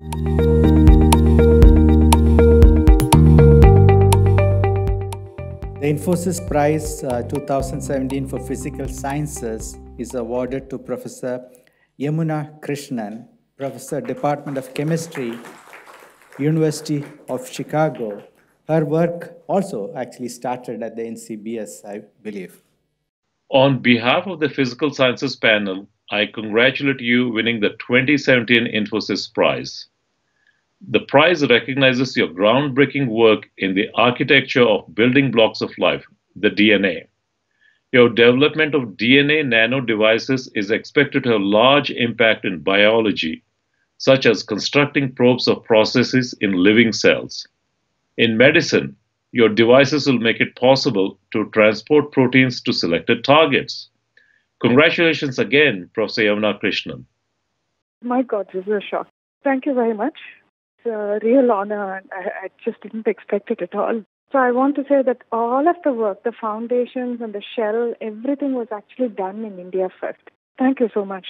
The Infosys Prize uh, 2017 for Physical Sciences is awarded to Professor Yamuna Krishnan, Professor, Department of Chemistry, University of Chicago. Her work also actually started at the NCBS, I believe. On behalf of the Physical Sciences panel, I congratulate you winning the 2017 Infosys Prize. The prize recognizes your groundbreaking work in the architecture of building blocks of life, the DNA. Your development of DNA nano devices is expected to have large impact in biology, such as constructing probes of processes in living cells. In medicine, your devices will make it possible to transport proteins to selected targets. Congratulations again, Professor Yamuna Krishnan. My God, this is a shock. Thank you very much a uh, real honor, and I, I just didn't expect it at all. So I want to say that all of the work, the foundations and the shell, everything was actually done in India first. Thank you so much.